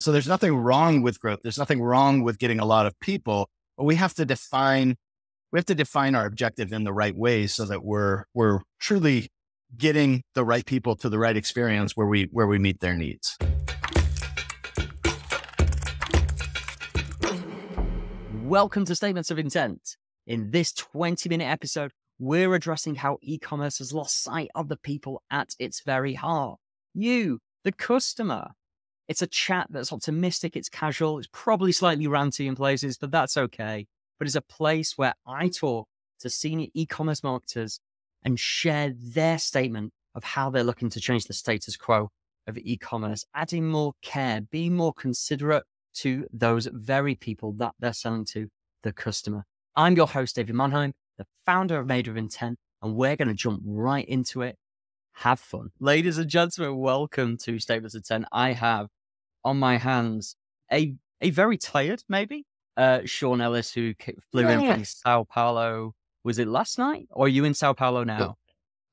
So there's nothing wrong with growth. There's nothing wrong with getting a lot of people, but we have to define we have to define our objective in the right way so that we're we're truly getting the right people to the right experience where we where we meet their needs. Welcome to Statements of Intent. In this 20 minute episode, we're addressing how e commerce has lost sight of the people at its very heart. You, the customer. It's a chat that's optimistic, it's casual, it's probably slightly ranty in places, but that's okay. But it's a place where I talk to senior e commerce marketers and share their statement of how they're looking to change the status quo of e commerce, adding more care, being more considerate to those very people that they're selling to, the customer. I'm your host, David Mannheim, the founder of Made with Intent, and we're going to jump right into it. Have fun. Ladies and gentlemen, welcome to Statements of Intent. I have on my hands a a very tired, maybe, uh, Sean Ellis, who flew yeah. in from Sao Paulo. Was it last night, or are you in Sao Paulo now?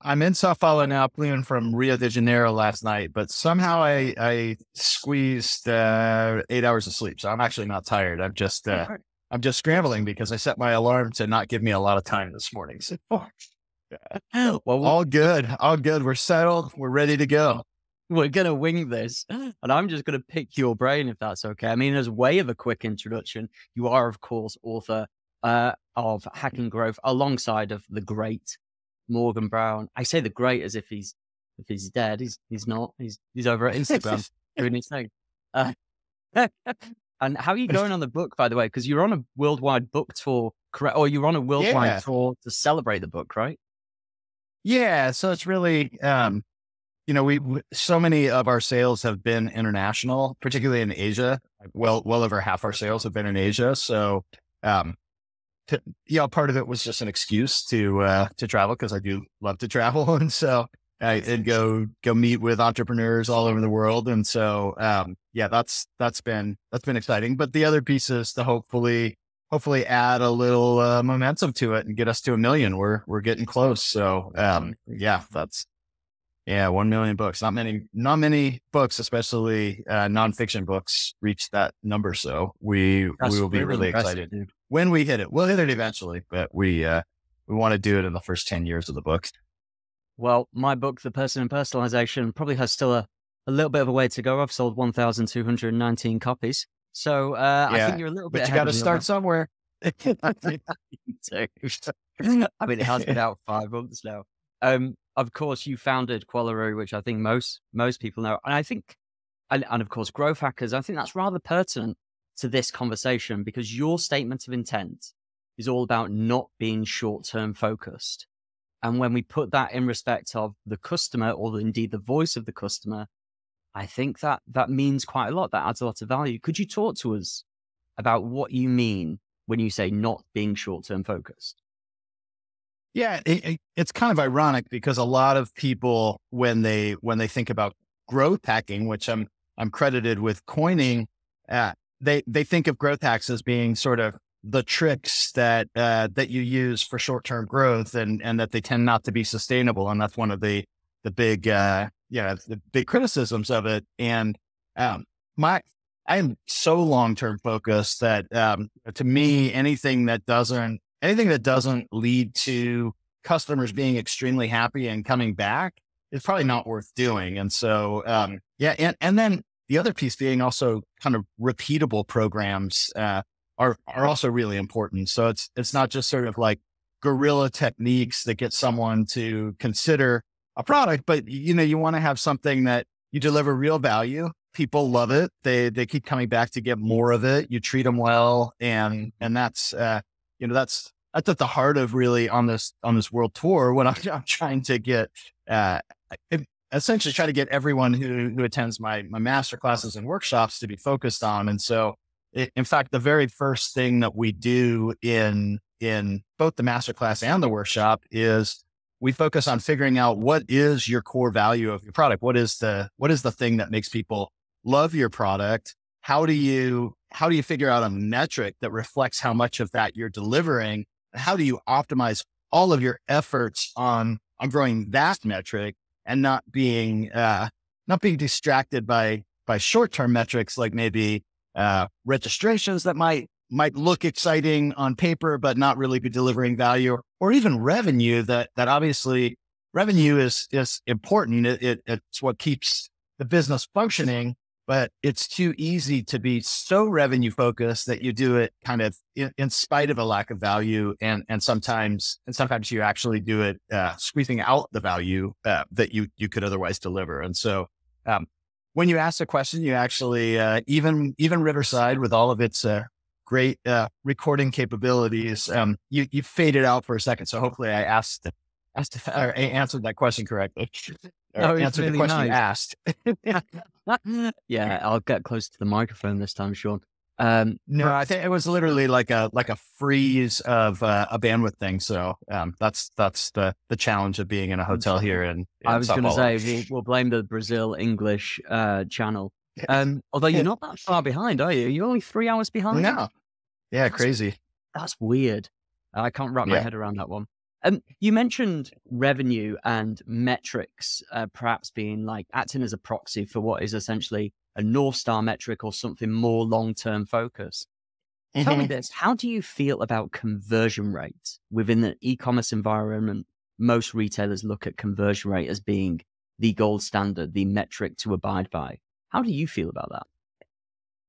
I'm in Sao Paulo now, flew in from Rio de Janeiro last night, but somehow I, I squeezed uh, eight hours of sleep. So I'm actually not tired. I'm just uh, I'm just scrambling because I set my alarm to not give me a lot of time this morning. So, well, all good, all good. We're settled. We're ready to go we're going to wing this. And I'm just going to pick your brain if that's okay. I mean, as way of a quick introduction, you are, of course, author uh, of Hacking Growth alongside of the great Morgan Brown. I say the great as if he's if he's dead. He's he's not. He's he's over at Instagram doing his thing. Uh, and how are you going on the book, by the way? Because you're on a worldwide book tour, correct? Or you're on a worldwide yeah. tour to celebrate the book, right? Yeah. So it's really um, you know, we, so many of our sales have been international, particularly in Asia. Well, well over half our sales have been in Asia. So, um, to, you know, part of it was just an excuse to uh, to travel because I do love to travel, and so I did go go meet with entrepreneurs all over the world. And so, um, yeah, that's that's been that's been exciting. But the other piece is to hopefully hopefully add a little uh, momentum to it and get us to a million. We're we're getting close. So, um, yeah, that's yeah, one million books. Not many, not many books, especially uh, nonfiction books, reach that number. So we That's we will be really excited dude. when we hit it. We'll hit it eventually, but we uh, we want to do it in the first ten years of the book. Well, my book, The Person in Personalization, probably has still a, a little bit of a way to go. I've sold one thousand two hundred nineteen copies, so uh, yeah, I think you're a little bit. But you got to start somewhere. I mean, it has been out five months now. Um, of course, you founded Qualaroo, which I think most most people know, and I think, and, and of course, Growth Hackers. I think that's rather pertinent to this conversation because your statement of intent is all about not being short term focused. And when we put that in respect of the customer or indeed the voice of the customer, I think that that means quite a lot. That adds a lot of value. Could you talk to us about what you mean when you say not being short term focused? Yeah, it, it's kind of ironic because a lot of people, when they when they think about growth hacking, which I'm I'm credited with coining, uh, they they think of growth hacks as being sort of the tricks that uh, that you use for short term growth, and and that they tend not to be sustainable, and that's one of the the big uh, yeah the big criticisms of it. And um, my I am so long term focused that um, to me anything that doesn't anything that doesn't lead to customers being extremely happy and coming back is probably not worth doing. And so, um, yeah. And, and then the other piece being also kind of repeatable programs, uh, are, are also really important. So it's, it's not just sort of like guerrilla techniques that get someone to consider a product, but you know, you want to have something that you deliver real value. People love it. They, they keep coming back to get more of it. You treat them well. And, and that's, uh, you know, that's that's at the heart of really on this on this world tour when I'm, I'm trying to get uh, essentially try to get everyone who who attends my my master classes and workshops to be focused on. And so, it, in fact, the very first thing that we do in in both the master class and the workshop is we focus on figuring out what is your core value of your product. What is the what is the thing that makes people love your product? How do you how do you figure out a metric that reflects how much of that you're delivering? How do you optimize all of your efforts on on growing that metric and not being uh, not being distracted by by short term metrics like maybe uh, registrations that might might look exciting on paper but not really be delivering value, or even revenue that that obviously revenue is is important. It, it, it's what keeps the business functioning, but it's too easy to be so revenue focused that you do it kind of in, in spite of a lack of value, and and sometimes and sometimes you actually do it uh, squeezing out the value uh, that you you could otherwise deliver. And so, um, when you ask a question, you actually uh, even even Riverside with all of its uh, great uh, recording capabilities, um, you you faded out for a second. So hopefully, I asked asked or answered that question correctly. No, answered really the question nice. you asked. yeah, I'll get close to the microphone this time, Sean. Um, No, I think it was literally like a like a freeze of uh, a bandwidth thing. So um, that's that's the the challenge of being in a hotel here. In, in I was going to say we'll, we'll blame the Brazil English uh, channel. Um, although you're not that far behind, are you? You're only three hours behind. no, yeah, That's- crazy. That's weird. I can't wrap my Yeah. head around that one. Um, you mentioned revenue and metrics, uh, perhaps being like acting as a proxy for what is essentially a North Star metric or something more long term focus. Tell me Mhm. this how do you feel about conversion rates within the e commerce environment? Most retailers look at conversion rate as being the gold standard, the metric to abide by. How do you feel about that?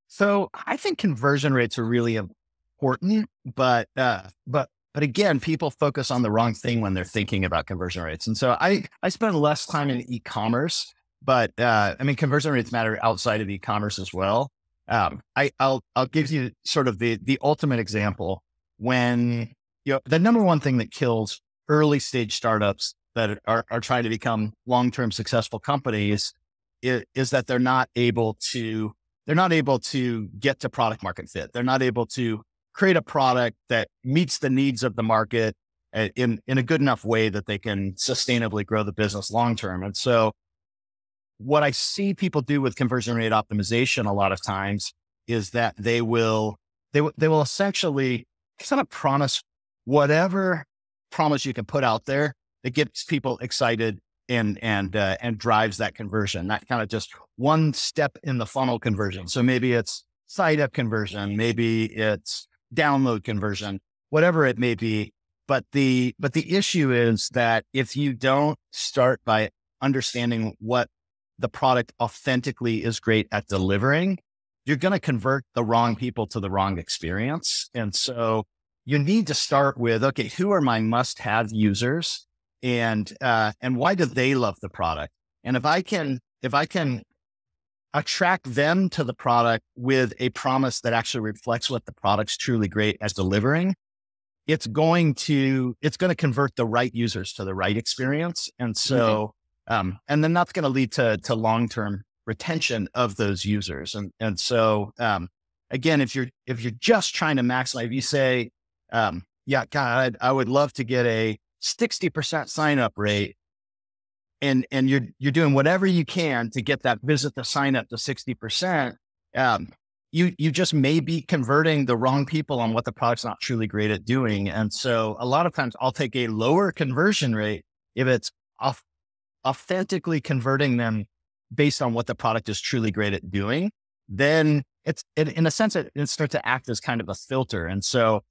So I think conversion rates are really important, but uh, but but again, people focus on the wrong thing when they're thinking about conversion rates. And so I I spend less time in e-commerce, but uh, I mean conversion rates matter outside of e-commerce as well. Um, I I'll I'll give you sort of the the ultimate example when you know the number one thing that kills early stage startups that are are trying to become long term successful companies is, is that they're not able to they're not able to get to product market fit. They're not able to create a product that meets the needs of the market uh, in, in a good enough way that they can sustainably grow the business long term. And so, what I see people do with conversion rate optimization a lot of times is that they will they will they will essentially kind of promise whatever promise you can put out there that gets people excited and and uh, and drives that conversion. That kind of just one step in the funnel conversion. So maybe it's sign up conversion, maybe it's download conversion, whatever it may be. But the but the issue is that if you don't start by understanding what the product authentically is great at delivering, you're going to convert the wrong people to the wrong experience. And so you need to start with okay, who are my must have users? and uh, and why do they love the product? And if I can if I can attract them to the product with a promise that actually reflects what the product's truly great as delivering, it's going to it's going to convert the right users to the right experience. And so um, and then that's going to lead to to long term retention of those users. And and so um, again, if you're if you're just trying to maximize, if you say, um, yeah, God, I would love to get a 60% sign up rate and and you're you're doing whatever you can to get that visit to sign up to 60% um, you you just may be converting the wrong people on what the product's not truly great at doing. And so a lot of times i'll take a lower conversion rate if it's off, authentically converting them based on what the product is truly great at doing then it's it, in a sense it, it starts to act as kind of a filter. And so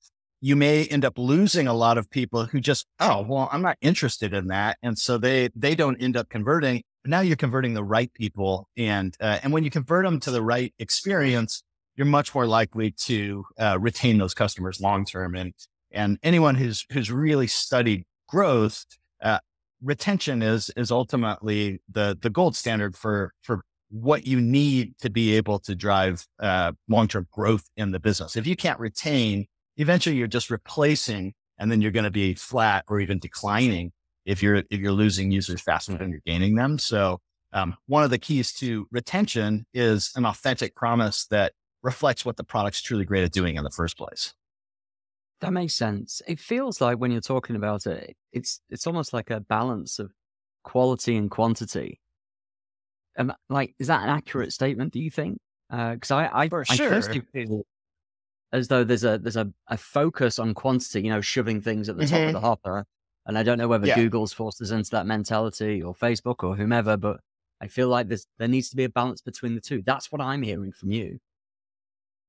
you may end up losing a lot of people who just, oh, well, I'm not interested in that. And so they, they don't end up converting. Now you're converting the right people. And, uh, and when you convert them to the right experience, you're much more likely to uh, retain those customers long term. And, and anyone who's, who's really studied growth, uh, retention is, is ultimately the, the gold standard for, for what you need to be able to drive uh, long term growth in the business. If you can't retain, eventually you're just replacing and then you're going to be flat or even declining if you're if you're losing users faster than you're gaining them so um, one of the keys to retention is an authentic promise that reflects what the product's truly great at doing in the first place That makes sense. It feels like when you're talking about it, it's it's almost like a balance of quality and quantity. Um, like, is that an accurate statement? Do you think? Because I, I, For I sure. As though there's a there's a, a focus on quantity. You know, shoving things at the top of the mm-hmm. hopper. And I don't know whether Yeah. Google's forced us into that mentality or Facebook or whomever, but I feel like there's, there needs to be a balance between the two. That's what I'm hearing from you.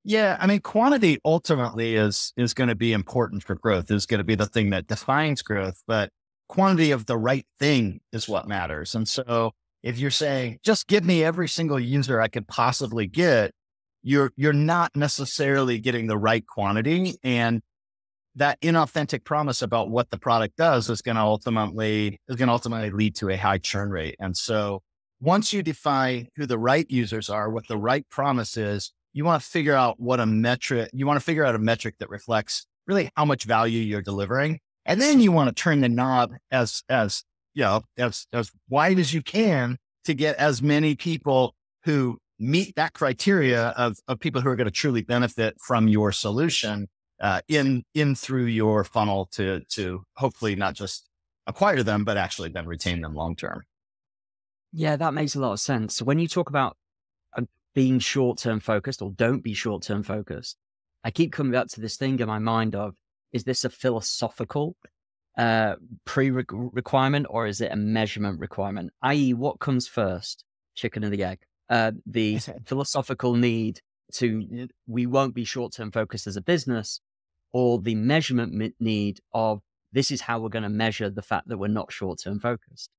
Yeah, I mean, quantity ultimately is is going to be important for growth. Is going to be the thing that defines growth, but quantity of the right thing is what matters. And so, if you're saying just give me every single user I could possibly get, you're you're not necessarily getting the right quantity, and that inauthentic promise about what the product does is going to ultimately is going to ultimately lead to a high churn rate. And so, once you define who the right users are, what the right promise is, you want to figure out what a metric, you want to figure out a metric that reflects really how much value you're delivering. And then you want to turn the knob as, as, you know, as, as wide as you can to get as many people who meet that criteria of, of people who are going to truly benefit from your solution uh, in, in through your funnel to, to hopefully not just acquire them, but actually then retain them long term. Yeah, that makes a lot of sense. When you talk about being short term focused or don't be short term focused. I keep coming back to this thing in my mind of is this a philosophical uh, pre requirement or is it a measurement requirement? I.e., what comes first, chicken or the egg? Uh, the philosophical need to we won't be short term focused as a business, or the measurement need of this is how we're going to measure the fact that we're not short term focused.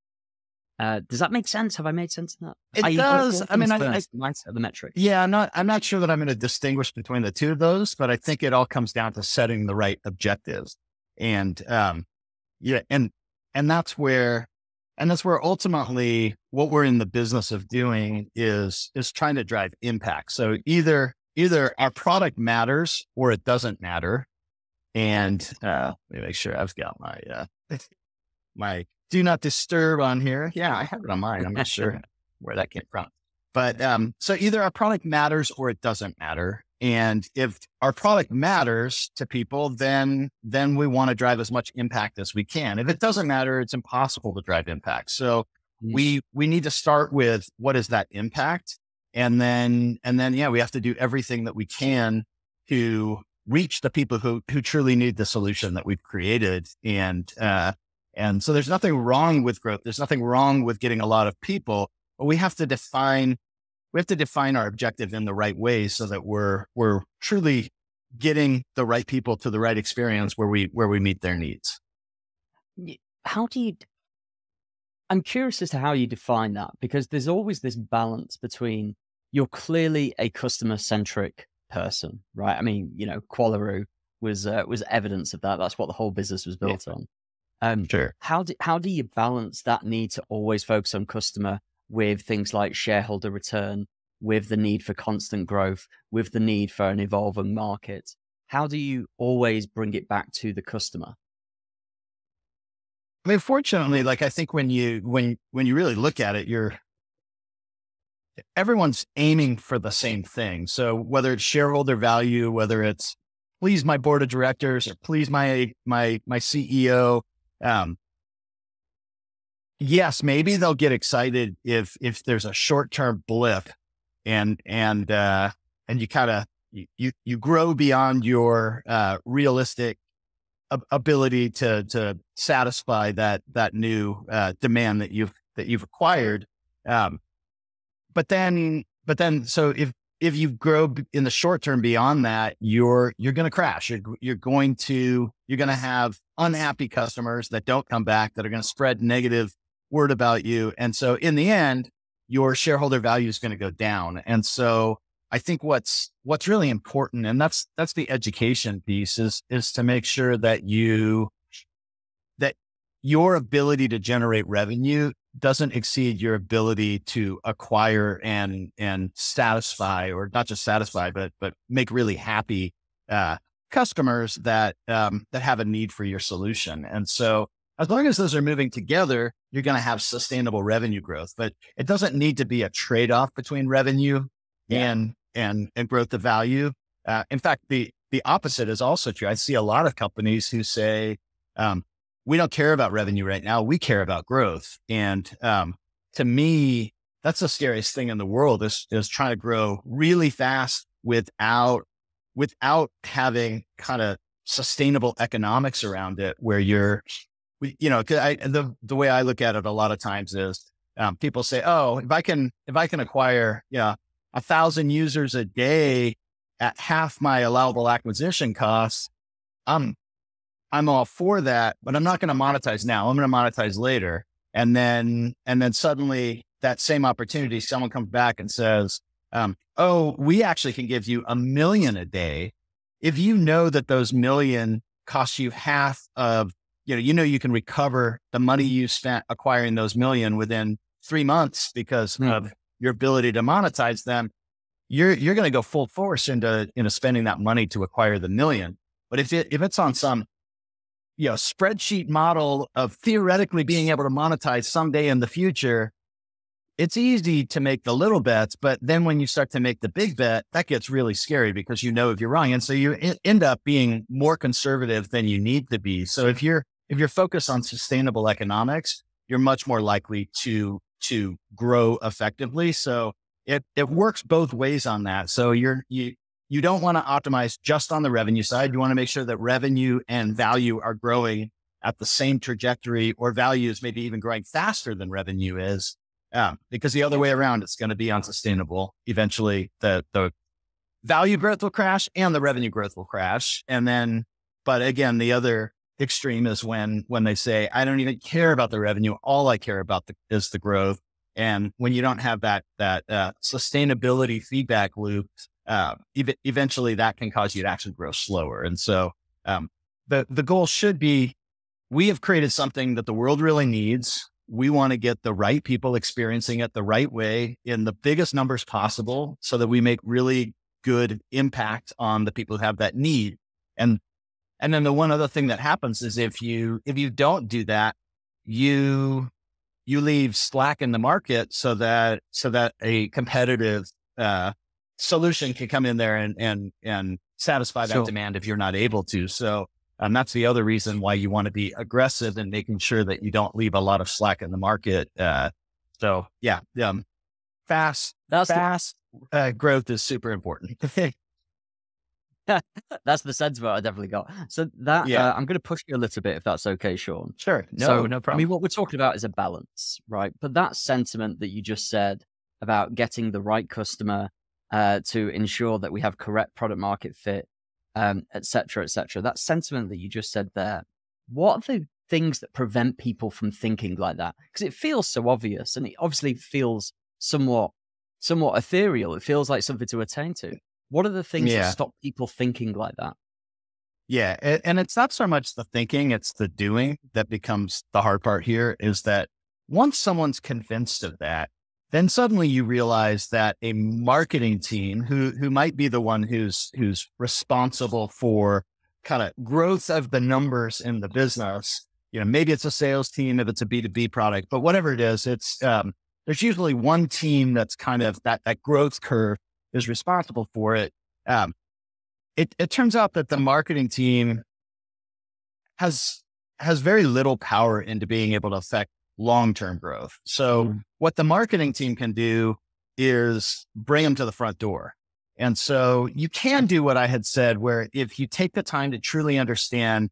Uh, does that make sense? Have I made sense in that? It I, does. I mean, I, I mindset the metric. Yeah, I'm not. I'm not sure that I'm going to distinguish between the two of those, but I think it all comes down to setting the right objectives, and um, yeah, and and that's where, and that's where ultimately what we're in the business of doing is is trying to drive impact. So either either our product matters or it doesn't matter, and uh, let me make sure I've got my uh, my do not disturb on here. Yeah, I have it on mine. I'm not sure where that came from. But um, so either our product matters or it doesn't matter. And if our product matters to people, then then we want to drive as much impact as we can. If it doesn't matter, it's impossible to drive impact. So mm-hmm. we we need to start with what is that impact, and then and then yeah, we have to do everything that we can to reach the people who who truly need the solution that we've created and uh, and so there's nothing wrong with growth. There's nothing wrong with getting a lot of people, but we have to define, we have to define our objective in the right way so that we're, we're truly getting the right people to the right experience where we, where we meet their needs. How do you, I'm curious as to how you define that because there's always this balance between you're clearly a customer centric person, right? I mean, you know, Qualaroo was uh, was evidence of that. That's what the whole business was built yeah. on. Um, sure. How do how do you balance that need to always focus on customer with things like shareholder return, with the need for constant growth, with the need for an evolving market? How do you always bring it back to the customer? I mean, fortunately, like I think when you when when you really look at it, you're everyone's aiming for the same thing. So whether it's shareholder value, whether it's please my board of directors or please my my my CEO, um, yes, maybe they'll get excited if if there's a short term blip, and and uh, and you kind of you you grow beyond your uh, realistic ability to to satisfy that that new uh, demand that you've that you've acquired. Um, but then, but then, so if if you grow in the short term beyond that, you're you're going to crash. You're you're going to you're going to have unhappy customers that don't come back that are going to spread negative word about you, and so in the end, your shareholder value is going to go down. And so I think what's what's really important, and that's that's the education piece, is is to make sure that you that your ability to generate revenue doesn't exceed your ability to acquire and and satisfy or not just satisfy but but make really happy uh, customers that um, that have a need for your solution and so as long as those are moving together you're going to have sustainable revenue growth but it doesn't need to be a trade-off between revenue yeah. and and and growth of value uh, in fact the the opposite is also true i see a lot of companies who say um, we don't care about revenue right now. We care about growth. And um, to me, that's the scariest thing in the world is, is trying to grow really fast without, without having kind of sustainable economics around it where you're, you know, I, the, the way I look at it a lot of times is, um, people say, "Oh, if I can if I can acquire yeah a thousand users a day at half my allowable acquisition costs, I'm I'm all for that, but I'm not going to monetize now. I'm going to monetize later." And then and then suddenly that same opportunity, someone comes back and says, um, "Oh, we actually can give you a million a day if you know that those million cost you half of you know you know you can recover the money you spent acquiring those million within three months because mm. of your ability to monetize them, you're you're going to go full force into into spending that money to acquire the million. But if it if it's on some you know spreadsheet model of theoretically being able to monetize someday in the future, it's easy to make the little bets, but then when you start to make the big bet, that gets really scary because you know if you're wrong, and so you end up being more conservative than you need to be. So if you're if you're focused on sustainable economics, you're much more likely to to grow effectively. So it it works both ways on that. So you're you you don't want to optimize just on the revenue side. You want to make sure that revenue and value are growing at the same trajectory or value is maybe even growing faster than revenue is. Um, because the other way around, it's going to be unsustainable. Eventually the, the value growth will crash and the revenue growth will crash. And then, but again, the other extreme is when when they say i don't even care about the revenue. All i care about the, is the growth. And when you don't have that that uh, sustainability feedback loop uh, ev- eventually that can cause you to actually grow slower. And so um, the the goal should be we have created something that the world really needs. We want to get the right people experiencing it the right way in the biggest numbers possible so that we make really good impact on the people who have that need. And and then the one other thing that happens is if you if you don't do that, you you leave slack in the market so that so that a competitive uh, solution can come in there and and and satisfy that demand if you're not able to. So um, that's the other reason why you want to be aggressive and making sure that you don't leave a lot of slack in the market. Uh, so yeah, um, fast, fast the- uh, growth is super important. that's the sentiment I definitely got. So that yeah. Uh, I'm going to push you a little bit if that's okay, Sean. Sure. No, so, no problem. I mean, what we're talking about is a balance, right? But that sentiment that you just said about getting the right customer uh, to ensure that we have correct product market fit, um, et cetera, et cetera. That sentiment that you just said there. What are the things that prevent people from thinking like that? Because it feels so obvious, and it obviously feels somewhat somewhat ethereal. It feels like something to attain to. What are the things yeah. that stop people thinking like that? Yeah. And it's not so much the thinking, it's the doing that becomes the hard part here is that once someone's convinced of that, then suddenly you realize that a marketing team who who might be the one who's who's responsible for kind of growth of the numbers in the business, you know, maybe it's a sales team if it's a B2B product, but whatever it is, it's um, there's usually one team that's kind of that that growth curve is responsible for it. Um, it, it turns out that the marketing team has has very little power into being able to affect long term growth. So mm. what the marketing team can do is bring them to the front door. And so you can do what I had said, where if you take the time to truly understand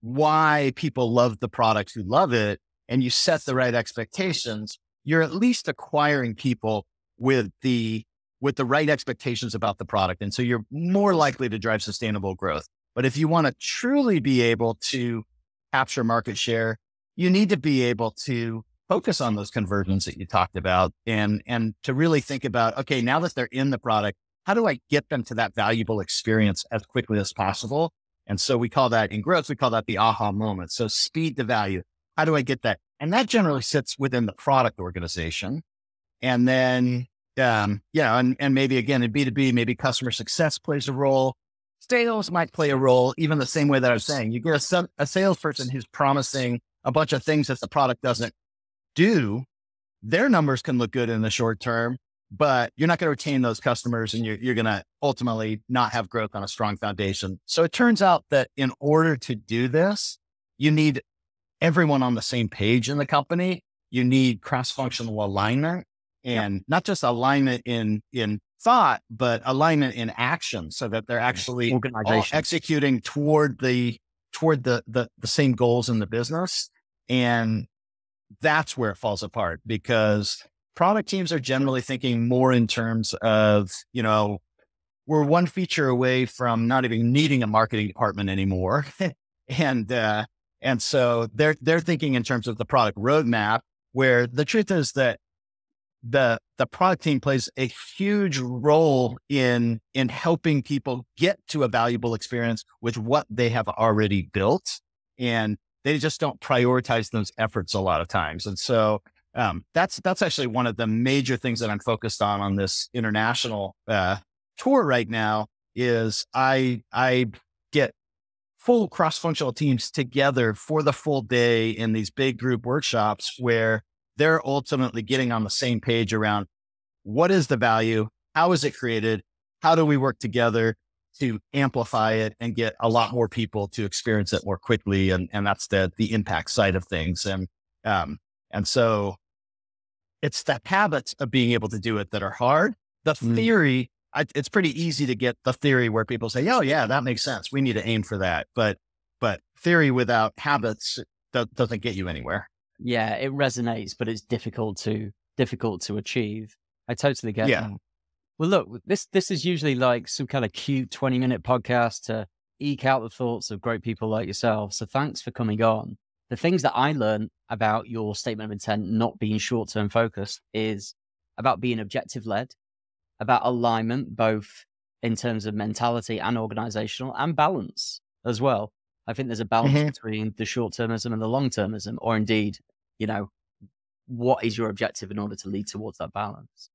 why people love the product who love it and you set the right expectations, you're at least acquiring people with the with the right expectations about the product. And so you're more likely to drive sustainable growth. But if you want to truly be able to capture market share, you need to be able to focus on those conversions that you talked about and, and to really think about, okay, now that they're in the product, how do I get them to that valuable experience as quickly as possible? And so we call that in growth, we call that the aha moment. So speed to value. How do I get that? And that generally sits within the product organization. And then um, yeah, and, and maybe again in B2B, maybe customer success plays a role. Sales might play a role, even the same way that I was saying. You get a, a salesperson who's promising a bunch of things that the product doesn't do. Their numbers can look good in the short term, but you're not going to retain those customers and you're, you're going to ultimately not have growth on a strong foundation. So it turns out that in order to do this, you need everyone on the same page in the company. You need cross functional alignment and yep. not just alignment in in thought, but alignment in action, so that they're actually executing toward the toward the, the the same goals in the business. And that's where it falls apart because product teams are generally thinking more in terms of, you know, we're one feature away from not even needing a marketing department anymore. and, uh, and so they're, they're thinking in terms of the product roadmap where the truth is that the, the product team plays a huge role in, in helping people get to a valuable experience with what they have already built. And they just don't prioritize those efforts a lot of times. And so um, that's that's actually one of the major things that I'm focused on on this international uh, tour right now. Is I I get full cross functional teams together for the full day in these big group workshops where they're ultimately getting on the same page around what is the value, how is it created, how do we work together to amplify it and get a lot more people to experience it more quickly, and and that's the the impact side of things, and um and so it's the habits of being able to do it that are hard. The mm. theory, I, it's pretty easy to get the theory where people say, "Oh, yeah, that makes sense. We need to aim for that." But but theory without habits doesn't get you anywhere. Yeah, it resonates, but it's difficult to difficult to achieve. I totally get yeah. that. Well, look, this this is usually like some kind of cute twenty minute podcast to eke out the thoughts of great people like yourself. So thanks for coming on the things that I learned about your statement of intent not being short term focused is about being objective led, about alignment, both in terms of mentality and organizational, and balance as well. I think there's a balance mm-hmm. between the short termism and the long termism, or indeed, you know, what is your objective in order to lead towards that balance?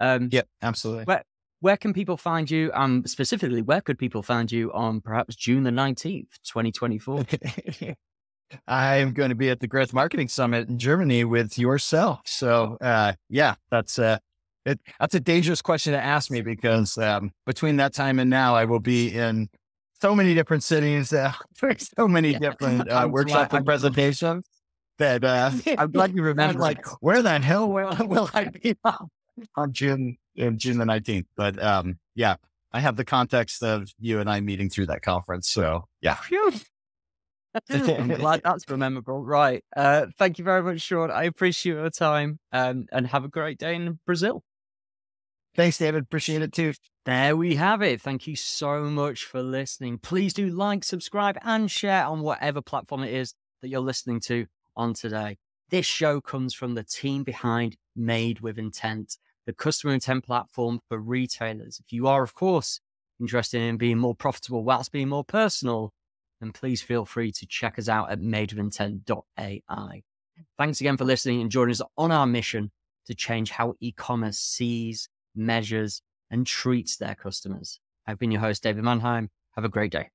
Um, yep, absolutely. Where, where can people find you? Um, specifically, where could people find you on perhaps June the 19th, 2024? I'm going to be at the Growth Marketing Summit in Germany with yourself. So, uh, yeah, that's a uh, it, that's a dangerous question to ask me because um, between that time and now, I will be in so many different cities, uh, so many yeah. different uh, workshops and presentations. That uh, I'm glad you remember. like, where the hell will, will I be on June June the 19th? But um, yeah, I have the context of you and I meeting through that conference. So yeah. I'm glad that's memorable. Right. Uh, thank you very much, Sean. I appreciate your time um, and have a great day in Brazil. Thanks, David. Appreciate it too. There we have it. Thank you so much for listening. Please do like, subscribe, and share on whatever platform it is that you're listening to on today. This show comes from the team behind Made with Intent, the customer intent platform for retailers. If you are, of course, interested in being more profitable whilst being more personal, then please feel free to check us out at madewithintent.ai. Thanks again for listening and joining us on our mission to change how e commerce sees, measures, and treats their customers. I've been your host, David Mannheim. Have a great day.